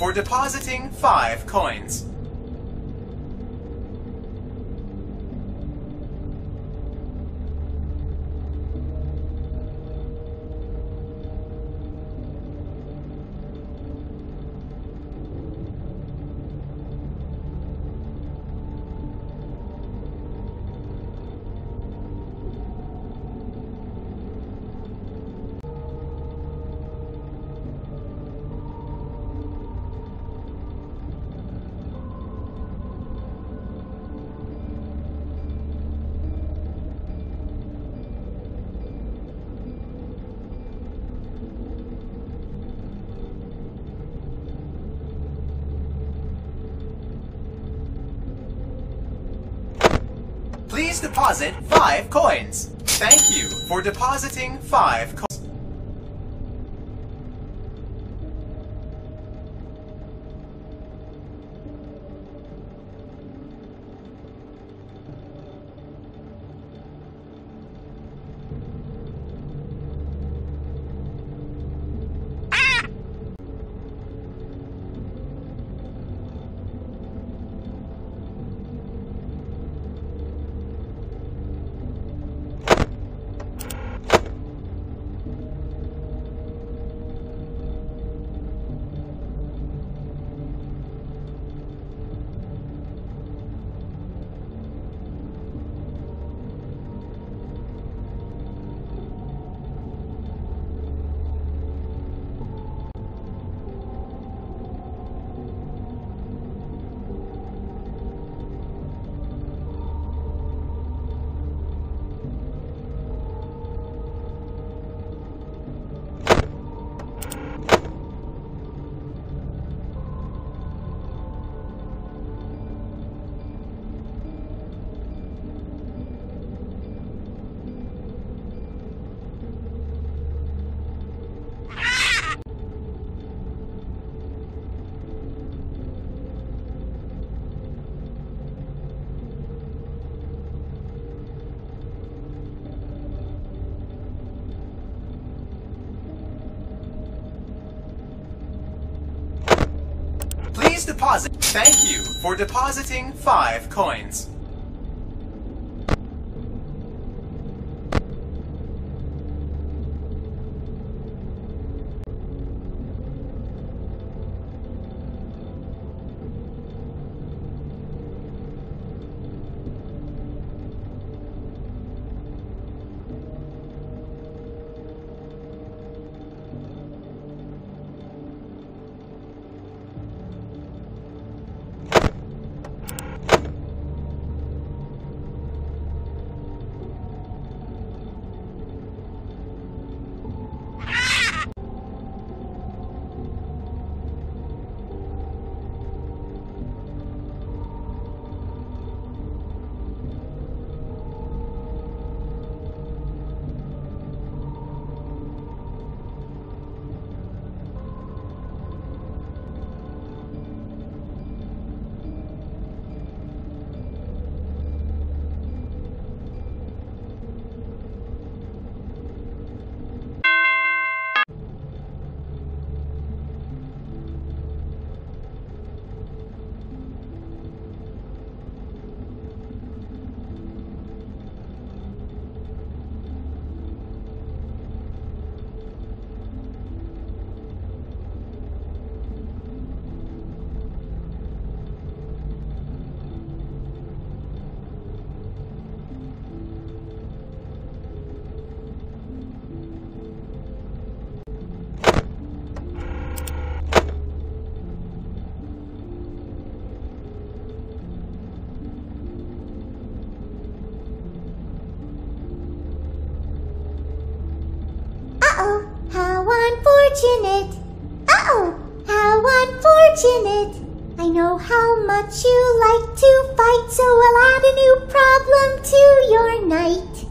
For depositing five coins. Please deposit five coins. Thank you for depositing five coins. Deposit. Thank you for depositing five coins. Uh-oh, how unfortunate. I know how much you like to fight, so I'll add a new problem to your night.